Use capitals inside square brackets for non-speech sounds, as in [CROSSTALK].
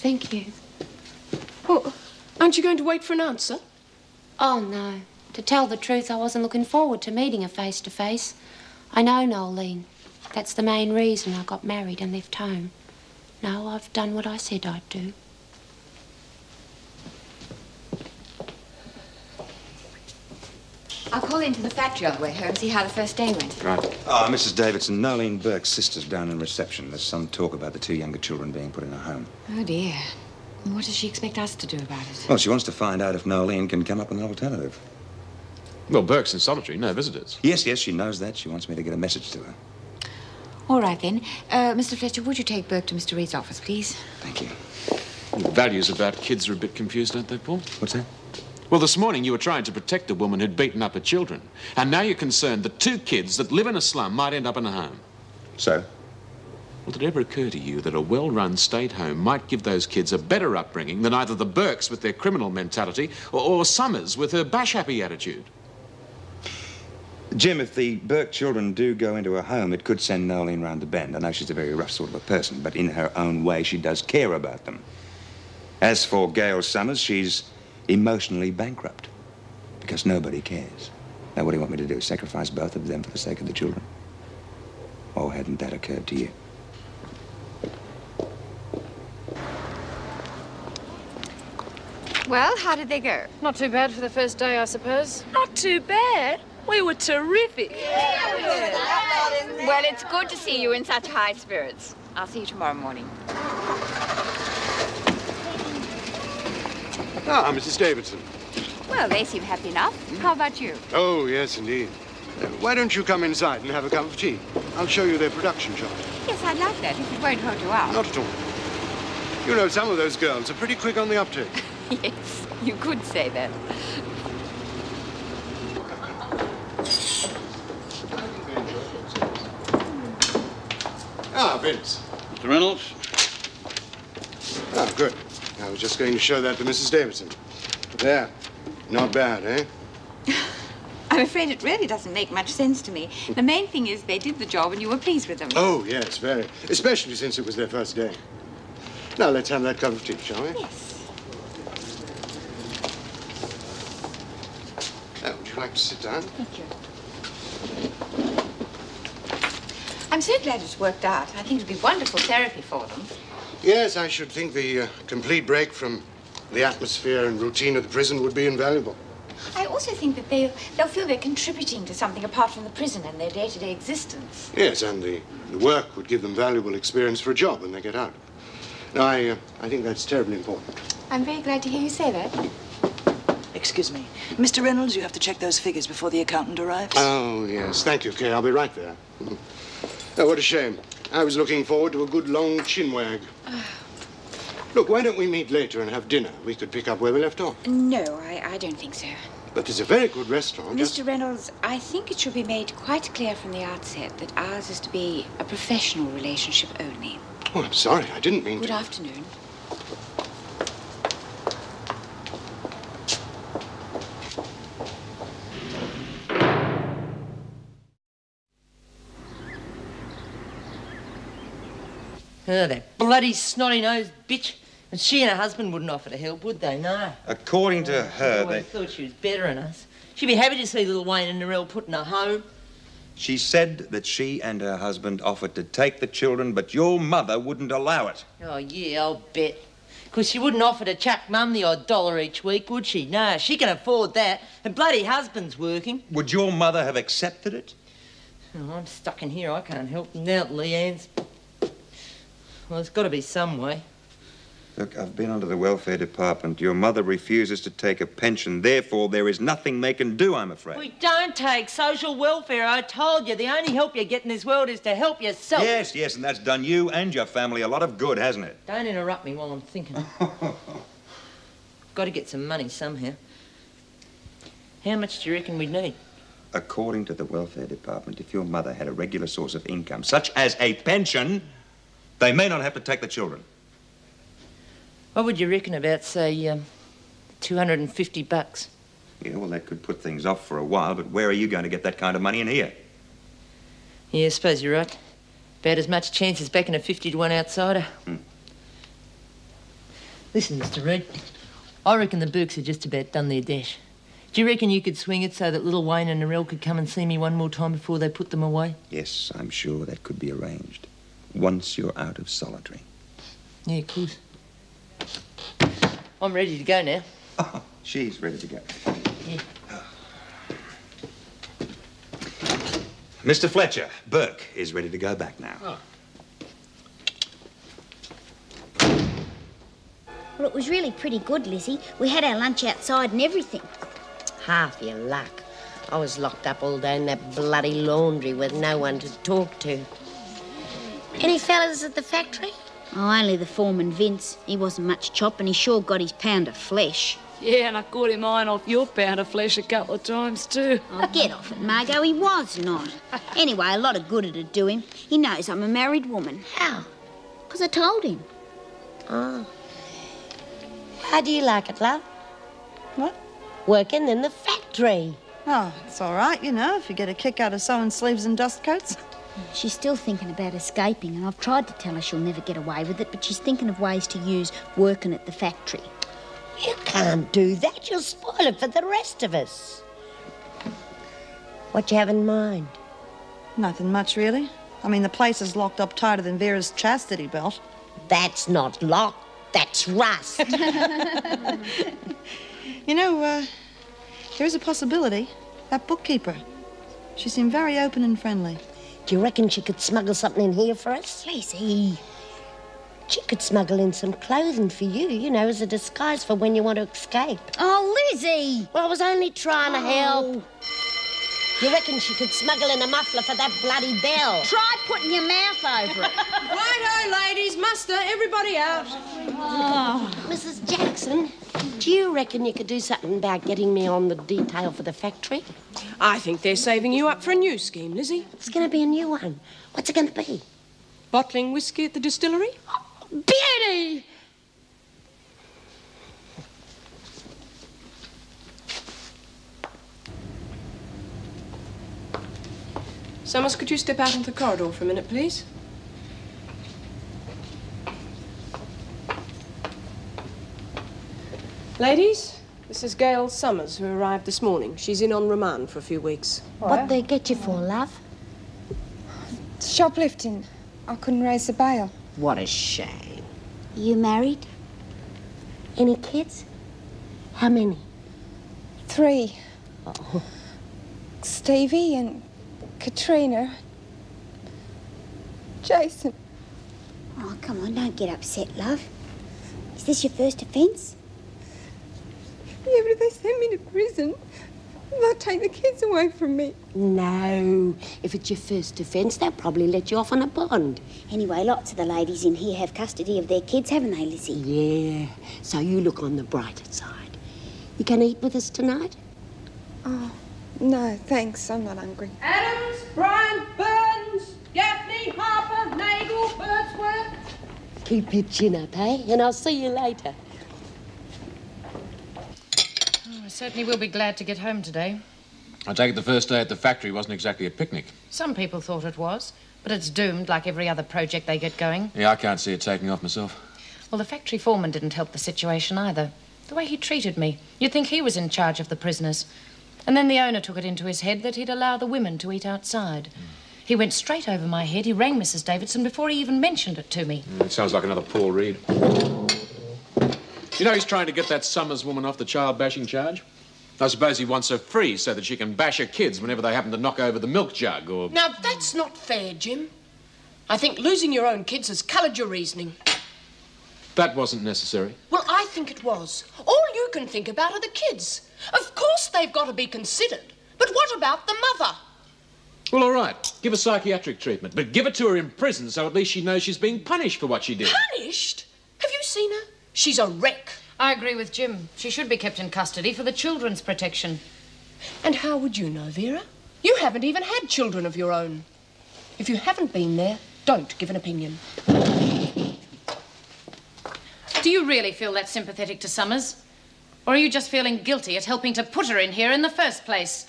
Thank you. Well, aren't you going to wait for an answer? Oh, no. To tell the truth, I wasn't looking forward to meeting her face to face. I know Noeline. That's the main reason I got married and left home. No, I've done what I said I'd do. I'll call into the factory on the way home, see how the first day went. Right. Ah, Mrs. Davidson, Noeline Burke's sister's down in reception. There's some talk about the two younger children being put in a home. Oh, dear. And What does she expect us to do about it? Well, she wants to find out if Noeline can come up with an alternative. Well, Burke's in solitary, no visitors. Yes, yes, she knows that. She wants me to get a message to her. All right, then. Uh, Mr. Fletcher, would you take Burke to Mr. Reed's office, please? Thank you. The values about kids are a bit confused, aren't they, Paul? What's that? Well, this morning you were trying to protect a woman who'd beaten up her children. And now you're concerned that two kids that live in a slum might end up in a home. So? Well, did it ever occur to you that a well-run state home might give those kids a better upbringing than either the Burkes with their criminal mentality or, or Summers with her bash-happy attitude? Jim, if the Burke children do go into a home, it could send Noeline round the bend. I know she's a very rough sort of a person, but in her own way, she does care about them. As for Gail Summers, she's emotionally bankrupt because nobody cares. Now, what do you want me to do? Sacrifice both of them for the sake of the children? Oh, hadn't that occurred to you? Well, how did they go? Not too bad for the first day, I suppose. Not too bad. We were terrific. Well, it's good to see you in such high spirits. I'll see you tomorrow morning. Ah, Mrs. Davidson. Well, they seem happy enough. How about you? Oh, yes, indeed. Uh, why don't you come inside and have a cup of tea? I'll show you their production shop. Yes, I'd like that if it won't hold you out. Not at all. You know, some of those girls are pretty quick on the uptake. [LAUGHS] yes, you could say that. Ah, Vince. Mr. Reynolds? Ah, good. I was just going to show that to Mrs. Davidson. There. Not bad, eh? [LAUGHS] I'm afraid it really doesn't make much sense to me. The main thing is they did the job and you were pleased with them. Oh, yes, very. Especially since it was their first day. Now, let's have that cup of tea, shall we? Yes. Uh, would you like to sit down? Thank you. I'm so glad it's worked out. I think it'd be wonderful therapy for them. Yes, I should think the uh, complete break from the atmosphere and routine of the prison would be invaluable. I also think that they'll, they'll feel they're contributing to something apart from the prison and their day-to-day existence. Yes, and the, the work would give them valuable experience for a job when they get out. Now, I, uh, I think that's terribly important. I'm very glad to hear you say that. Excuse me. Mr. Reynolds, you have to check those figures before the accountant arrives. Oh, yes. Thank you, Kay. I'll be right there. [LAUGHS] Oh, what a shame. I was looking forward to a good long chinwag. Look, why don't we meet later and have dinner? We could pick up where we left off. No, I, I don't think so. But there's a very good restaurant. Mr. Reynolds, I think it should be made quite clear from the outset that ours is to be a professional relationship only. Oh, I'm sorry. I didn't mean Good to. Good afternoon. Oh, that bloody snotty-nosed bitch. And she and her husband wouldn't offer to help, would they? No. According to oh, her, they... thought she was better than us. She'd be happy to see little Wayne and Narelle put in a home. She said that she and her husband offered to take the children, but your mother wouldn't allow it. Oh, yeah, I'll bet. Because she wouldn't offer to chuck Mum the odd dollar each week, would she? No, she can afford that. Her bloody husband's working. Would your mother have accepted it? Oh, I'm stuck in here. I can't help them out, Leanne's. Well, there's got to be some way. Look, I've been onto the welfare department. Your mother refuses to take a pension. Therefore, there is nothing they can do, I'm afraid. We don't take social welfare. I told you, the only help you get in this world is to help yourself. Yes, yes, and that's done you and your family a lot of good, hasn't it? Don't interrupt me while I'm thinking. [LAUGHS] Got to get some money somehow. How much do you reckon we'd need? According to the welfare department, if your mother had a regular source of income, such as a pension, they may not have to take the children. What would you reckon about, say, um, 250 bucks? Yeah, well, that could put things off for a while, but where are you going to get that kind of money in here? Yeah, I suppose you're right. About as much chance as backing a 50 to 1 outsider. Hmm. Listen, Mr. Reed. I reckon the Burkes are just about done their dash. Do you reckon you could swing it so that little Wayne and Narelle could come and see me one more time before they put them away? Yes, I'm sure that could be arranged. Once you're out of solitary. Yeah, of course. I'm ready to go now. Oh, she's ready to go. Yeah. Mr. Fletcher, Burke is ready to go back now. Oh. Well, it was really pretty good, Lizzie. We had our lunch outside and everything. Half your luck. I was locked up all day in that bloody laundry with no one to talk to. Any fellas at the factory? Oh, only the foreman, Vince. He wasn't much chop and he sure got his pound of flesh. Yeah, and I caught him eyeing off your pound of flesh a couple of times too. Oh, get off it, Margo. He was not. [LAUGHS] Anyway, a lot of good it'd do him. He knows I'm a married woman. How? Because I told him. Oh. How do you like it, love? What? Working in the factory. Oh, it's all right, you know, if you get a kick out of sewing sleeves and dust coats. [LAUGHS] She's still thinking about escaping, and I've tried to tell her she'll never get away with it, but she's thinking of ways to use working at the factory. You can't do that. You'll spoil it for the rest of us. What you have in mind? Nothing much, really. I mean, the place is locked up tighter than Vera's chastity belt. That's not locked. That's rust. [LAUGHS] [LAUGHS] You know, uh, there is a possibility. That bookkeeper. She seemed very open and friendly. Do you reckon she could smuggle something in here for us? Lizzie. She could smuggle in some clothing for you, you know, as a disguise for when you want to escape. Oh, Lizzie! Well, I was only trying to oh. help. You reckon she could smuggle in a muffler for that bloody bell? Try putting your mouth over it. [LAUGHS] Righto, ladies, muster, everybody out. Oh. Mrs. Jackson, do you reckon you could do something about getting me on the detail for the factory? I think they're saving you up for a new scheme, Lizzie. It's going to be a new one. What's it going to be? Bottling whiskey at the distillery? Oh, beauty! Summers, could you step out into the corridor for a minute, please? Ladies, this is Gail Summers, who arrived this morning. She's in on remand for a few weeks. What they get you for, love? Shoplifting. I couldn't raise the bail. What a shame. You married? Any kids? How many? Three. Oh. Stevie and Katrina. Jason. Oh, come on, don't get upset, love. Is this your first offence? Yeah, but if they send me to prison, they'll take the kids away from me. No. If it's your first offence, they'll probably let you off on a bond. Anyway, lots of the ladies in here have custody of their kids, haven't they, Lizzie? Yeah. So you look on the brighter side. You gonna eat with us tonight? Oh, no, thanks. I'm not hungry. Adams, Bryan, Burns, Gaffney, Harper, Nagel, Birdsworth. Keep your chin up, eh? And I'll see you later. I certainly will be glad to get home today. I take it the first day at the factory wasn't exactly a picnic. Some people thought it was, but it's doomed like every other project they get going. Yeah, I can't see it taking off myself. Well, the factory foreman didn't help the situation either. The way he treated me, you'd think he was in charge of the prisoners. And then the owner took it into his head that he'd allow the women to eat outside. Hmm. He went straight over my head. He rang Mrs. Davidson before he even mentioned it to me. Hmm, it sounds like another Paul Reed. You know he's trying to get that Summers woman off the child bashing charge? I suppose he wants her free so that she can bash her kids whenever they happen to knock over the milk jug or. Now, that's not fair, Jim. I think losing your own kids has coloured your reasoning. That wasn't necessary. Well, I think it was. All you can think about are the kids. Of course they've got to be considered. But what about the mother? Well, all right. Give her psychiatric treatment, but give it to her in prison so at least she knows she's being punished for what she did. Punished? Have you seen her? She's a wreck. I agree with Jim. She should be kept in custody for the children's protection. And how would you know, Vera? You haven't even had children of your own. If you haven't been there, don't give an opinion. Do you really feel that sympathetic to Summers? Or are you just feeling guilty at helping to put her in here in the first place?